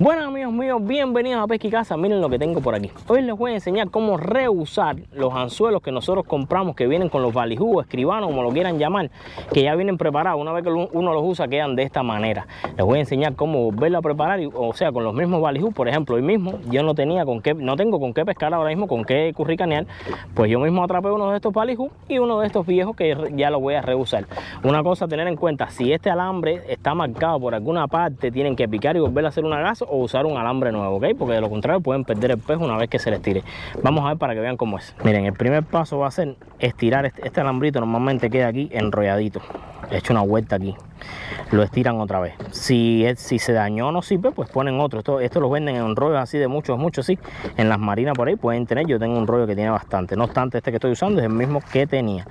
Bueno amigos míos, bienvenidos a Pesca Casa. Miren lo que tengo por aquí. Hoy les voy a enseñar cómo reusar los anzuelos que nosotros compramos que vienen con los valijú, escribanos, como lo quieran llamar, que ya vienen preparados. Una vez que uno los usa quedan de esta manera. Les voy a enseñar cómo volverlo a preparar, o sea, con los mismos valijú. Por ejemplo, hoy mismo yo no tenía con qué, no tengo con qué pescar ahora mismo, con qué curricanear. Pues yo mismo atrapé uno de estos valijú y uno de estos viejos que ya lo voy a reusar. Una cosa a tener en cuenta, si este alambre está marcado por alguna parte, tienen que picar y volver a hacer una gasa o usar un alambre nuevo, ¿ok? Porque de lo contrario pueden perder el pez una vez que se les tire. Vamos a ver para que vean cómo es. Miren, el primer paso va a ser estirar este, este alambrito, normalmente queda aquí enrolladito. He hecho una vuelta aquí. Lo estiran otra vez. Si, si se dañó no sirve, pues ponen otro. Esto, esto lo venden en rollos así de muchos, muchos, sí. En las marinas por ahí pueden tener. Yo tengo un rollo que tiene bastante. No obstante, este que estoy usando es el mismo que tenía.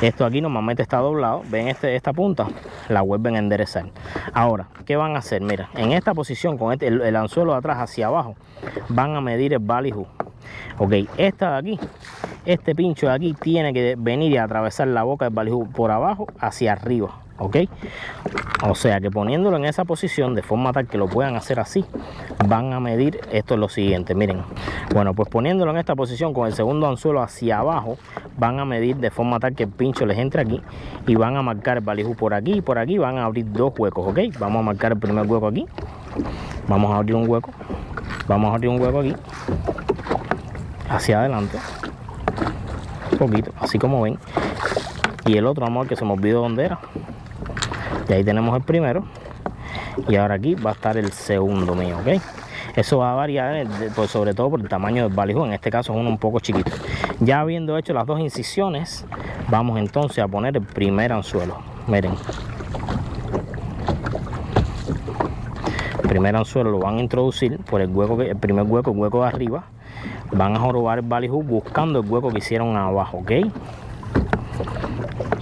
Esto aquí normalmente está doblado. Ven este, esta punta, la vuelven a enderezar. Ahora, ¿qué van a hacer? Mira, en esta posición, con este, el, anzuelo de atrás hacia abajo, van a medir el ballyhoo. Ok, esta de aquí, este pincho de aquí tiene que venir y atravesar la boca del ballyhoo por abajo hacia arriba ok o sea que poniéndolo en esa posición de forma tal que lo puedan hacer así van a medir esto es lo siguiente. Miren bueno pues poniéndolo en esta posición con el segundo anzuelo hacia abajo van a medir de forma tal que el pincho les entre aquí y van a marcar el balijú por aquí y por aquí van a abrir dos huecos ok vamos a marcar el primer hueco aquí. Vamos a abrir un hueco. Vamos a abrir un hueco aquí. Hacia adelante. Un poquito así como ven. Y el otro amor que se me olvidó dónde era y ahí tenemos el primero. Y ahora aquí va a estar el segundo mío ok eso va a variar eh, pues sobre todo por el tamaño del valijo en este caso es uno un poco chiquito. Ya habiendo hecho las dos incisiones vamos entonces a poner el primer anzuelo. Miren. El primer anzuelo lo van a introducir por el hueco que el primer hueco el hueco de arriba. Van a jorobar el valijo buscando el hueco que hicieron abajo ok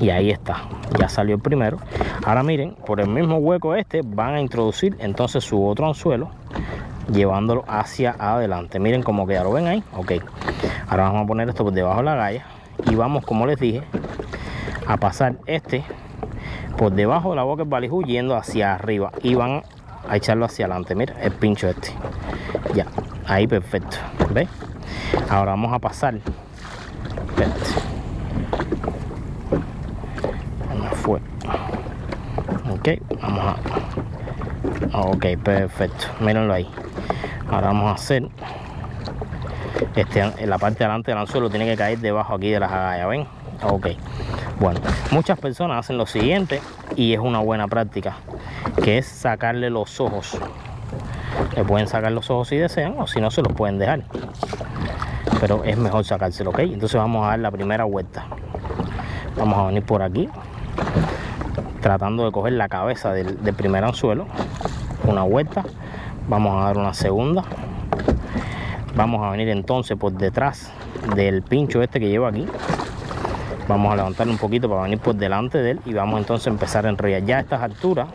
y ahí está ya salió el primero. Ahora miren por el mismo hueco este van a introducir entonces su otro anzuelo llevándolo hacia adelante. Miren cómo queda lo ven ahí ok. Ahora vamos a poner esto por debajo de la galla y vamos como les dije a pasar este por debajo de la boca del balijú yendo hacia arriba y van a echarlo hacia adelante. Mira el pincho este. Ya ahí perfecto ¿ves? ahora vamos a pasar ok vamos a ok perfecto. Mírenlo ahí. Ahora vamos a hacer este en la parte de delante del anzuelo tiene que caer debajo aquí de las agallas ven ok bueno muchas personas hacen lo siguiente y es una buena práctica que es sacarle los ojos. Le pueden sacar los ojos si desean o si no se los pueden dejar. Pero es mejor sacárselo ok entonces vamos a dar la primera vuelta. Vamos a venir por aquí tratando de coger la cabeza del, primer anzuelo. Una vuelta. Vamos a dar una segunda. Vamos a venir entonces por detrás del pincho este que llevo aquí. Vamos a levantar un poquito para venir por delante de él y vamos entonces a empezar a enrollar. Ya a estas alturas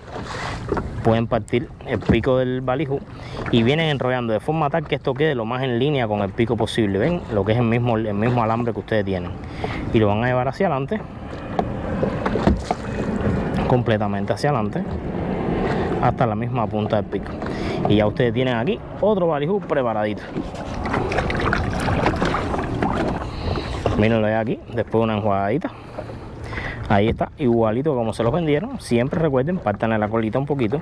pueden partir el pico del balijo y vienen enrollando de forma tal que esto quede lo más en línea con el pico posible. Ven lo que es el mismo el mismo alambre que ustedes tienen. Y lo van a llevar hacia adelante completamente hacia adelante hasta la misma punta del pico. Y ya ustedes tienen aquí otro balijú preparadito. Mírenlo aquí después de una enjuagadita. Ahí está igualito como se los vendieron. Siempre recuerden partan la colita un poquito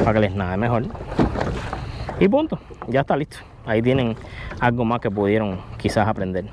para que les nade mejor. Y punto ya está listo. Ahí tienen algo más que pudieron quizás aprender